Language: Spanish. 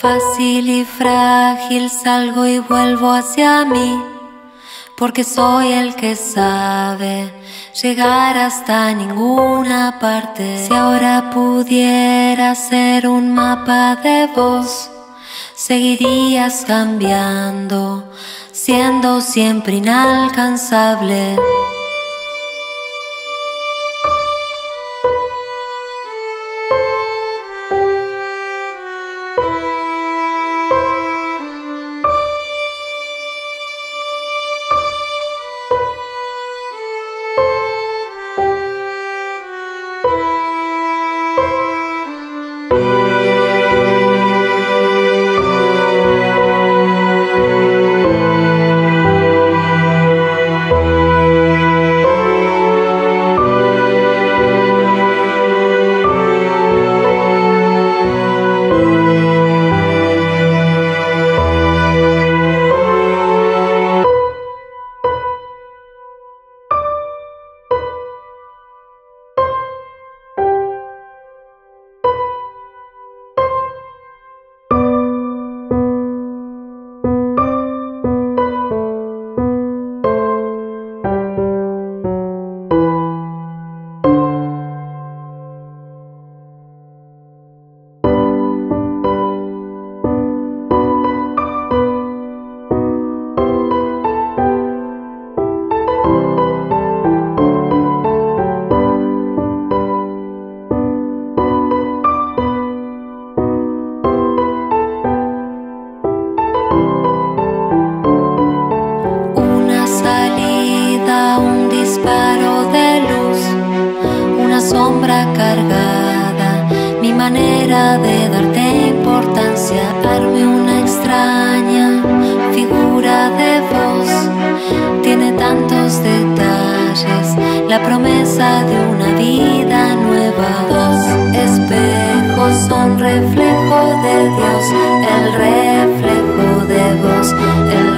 Fácil y frágil salgo y vuelvo hacia mí, porque soy el que sabe llegar hasta ninguna parte. Si ahora pudiera ser un mapa de voz, seguirías cambiando, siendo siempre inalcanzable. Cargada, mi manera de darte importancia, darme una extraña figura de voz, tiene tantos detalles, la promesa de una vida nueva. Dos espejos son reflejo de Dios, el reflejo de vos, el